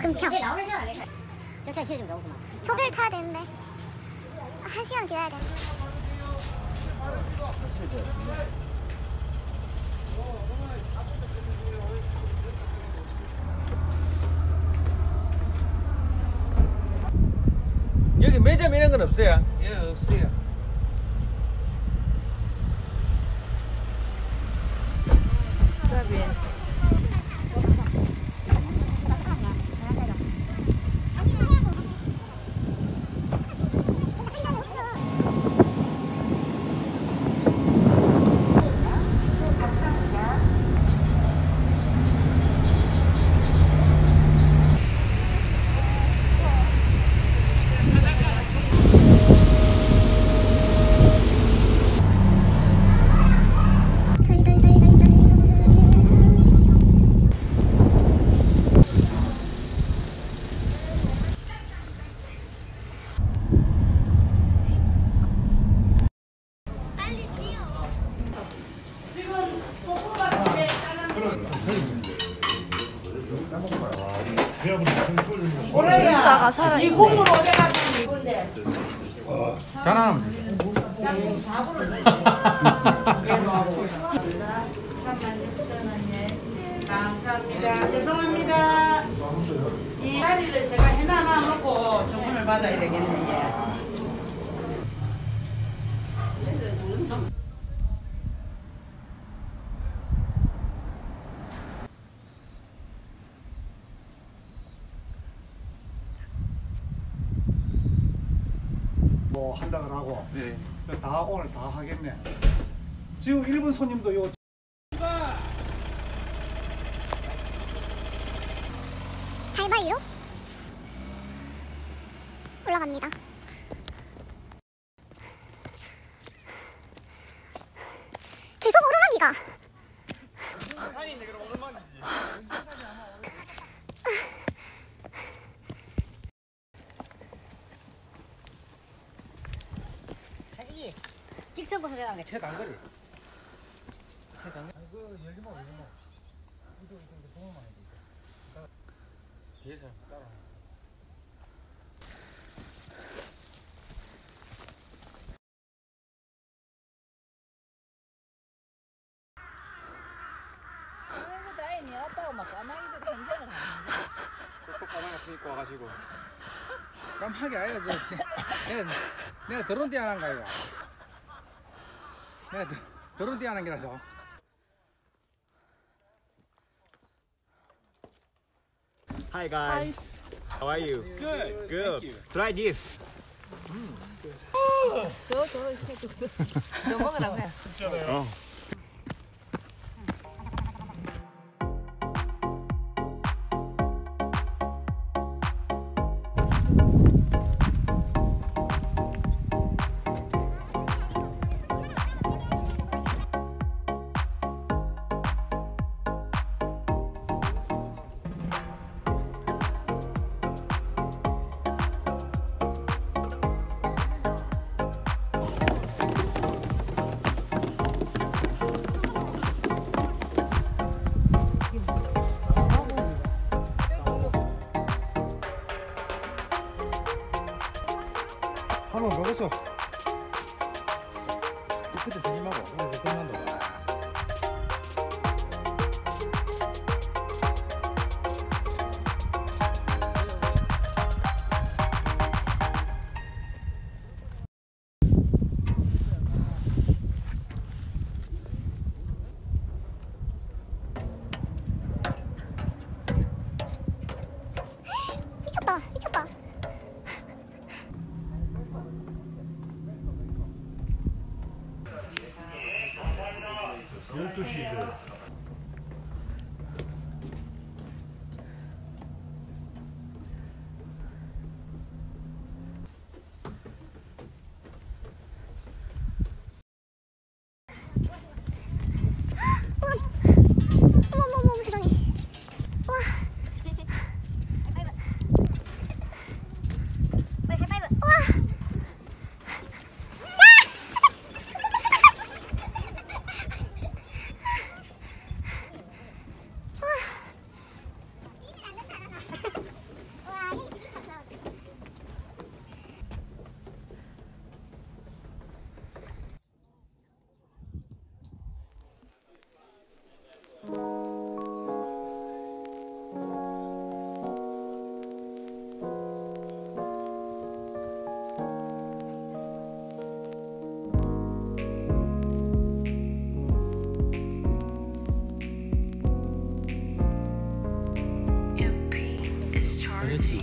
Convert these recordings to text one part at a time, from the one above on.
금평. 초별 타야 되는데 한 시간 기다려야 돼 여기 매점 이런 건 없어요? 예, 없어요. 진짜가 살아. 이. 감사합니다. 죄송합니다. 자리를 제가 해놔 놓고 정품을 받아야 되겠네. 예. 뭐 한다고 하고 네. 다 오늘 다 하겠네. 지금 일본 손님도 요 달바위로 올라갑니다 계속 오르막이가 이게 직선부터 내려가는 게 최단거리. 뒤에서 따라. 다행히 아빠가 막 까마귀도 견제를 하는데. 같은 거 입고 와가지고. 깜하게 아야 저 내가 내가 더러운 데안 한 거야. 내가 더- 더러운 데안 한 게라서. Hi guys. How are you? Good. Good. Try this. 저저 해줘. 저 먹으라고 해. 어.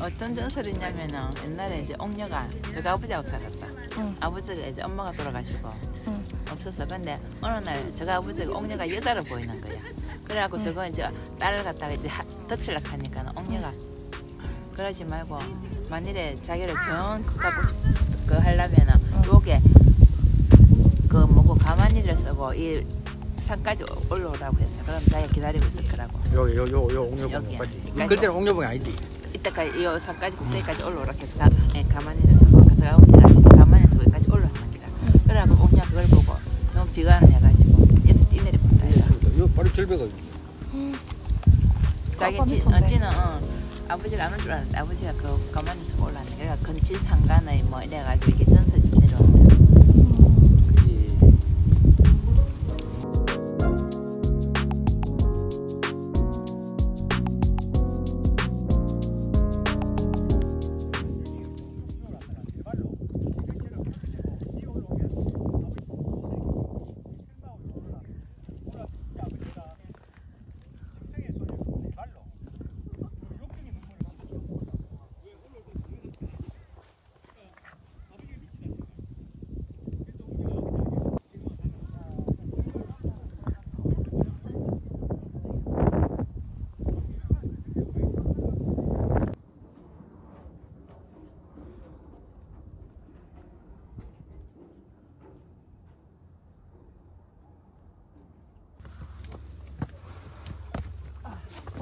어떤 전설이냐면은 옛날에 이제 옥녀가 저가 아버지하고 살았어. 아버지가 이제 엄마가 돌아가시고 없었어. 근데 어느 날 저가 아버지가 옥녀가 여자로 보이는 거야. 그래갖고 저거 이제 딸을 갖다가 이제 하- 덮치려고 하니까 옥녀가 그러지 말고 만일에 자기를 정 갖고 싶- 그 하려면은 요게 그 뭐고 가만히를 쓰고 이 산까지 올라오라고 했어. 그럼 자기가 기다리고 있을 거라고. 요요요요 옥녀봉 여기야. 맞지? 여기까지. 그때는 옥녀봉이 아니지. 이때까지 이 산까지 꼭대기까지 올라오라 해서 가, 예, 가만히를 쓰고 그래서 아버지가 진짜 가만히 쓰고 여기까지 올라왔던 기다. 그래갖고 옥녀 그걸 보고 너무 비관을 해가지고 여기서 뛰내려본다 얘가. 이거 바로 절벽가. 자기 지, 어, 찌는 어, 아버지가 안 올 줄 알았는데 아버지가 그 가만히 쓰고 올라왔는데 그러니까 근치 상간의 뭐 이래가지고 이게 전설이 내려오는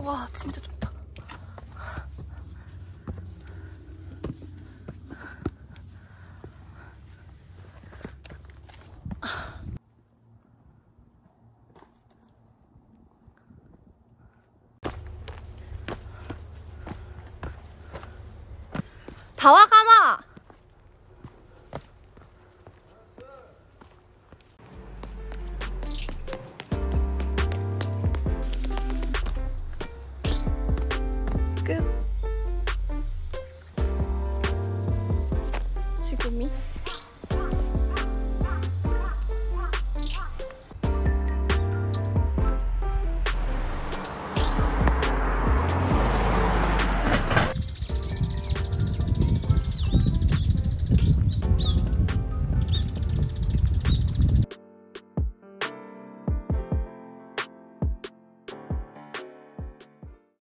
와 진짜 좋다. 다 와가